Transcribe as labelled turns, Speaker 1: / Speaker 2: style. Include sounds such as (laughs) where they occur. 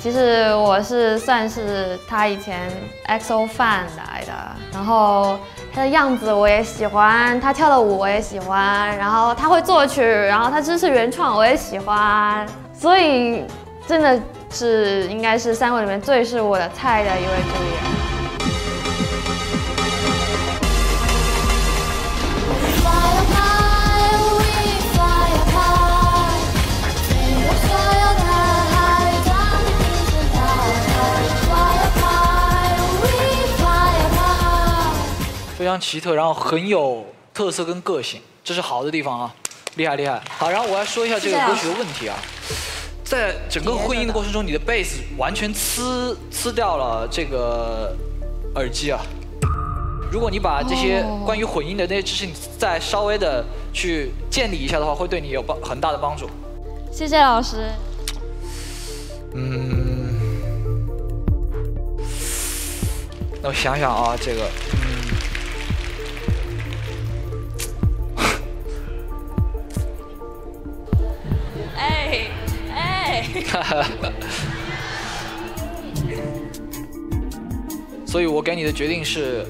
Speaker 1: 其实我是算是他以前 XO fan 来的，然后他的样子我也喜欢，他跳的舞我也喜欢，然后他会作曲，然后他支持原创我也喜欢，所以真的是应该是三位里面最是我的菜的一位主演。
Speaker 2: 非常奇特，然后很有特色跟个性，这是好的地方啊，厉害厉害。好，然后我来说一下这个歌曲的问题啊，在整个混音的过程中，你的贝斯完全呲呲掉了这个耳机啊。如果你把这些关于混音的那些知识，你再稍微的去建立一下的话，会对你有帮很大的帮助。
Speaker 1: 谢谢老师。
Speaker 2: 嗯，那我想想啊，这个。哈 (laughs) 哈所以我给你的决定是